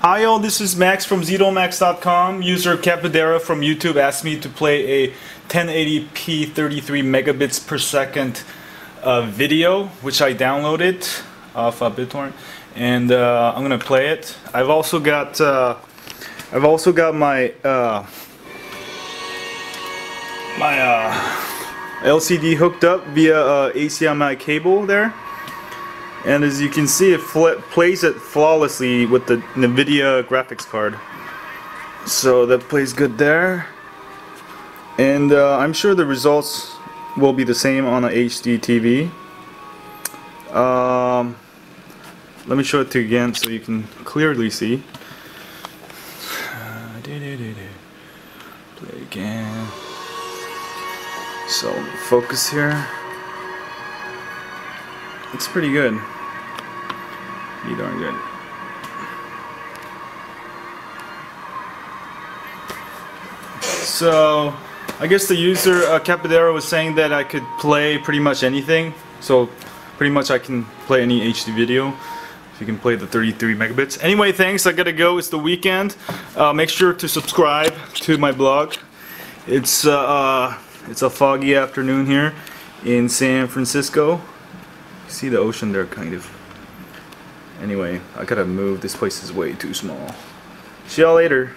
Hi all, this is Max from ZitoMax.com. User Capadera from YouTube asked me to play a 1080p 33 megabits per second uh, video, which I downloaded off uh, BitTorrent, and uh, I'm gonna play it. I've also got uh, I've also got my uh, my uh, LCD hooked up via HDMI cable there and as you can see it plays it flawlessly with the NVIDIA graphics card. So that plays good there. And uh, I'm sure the results will be the same on a HD TV um, let me show it to you again so you can clearly see. Play again. So focus here it's pretty good. Pretty darn good. So, I guess the user uh, Capadero was saying that I could play pretty much anything. So, pretty much I can play any HD video. If you can play the 33 megabits. Anyway, thanks. I gotta go. It's the weekend. Uh, make sure to subscribe to my blog. It's uh, uh it's a foggy afternoon here in San Francisco see the ocean there kind of. Anyway, I gotta move. This place is way too small. See y'all later.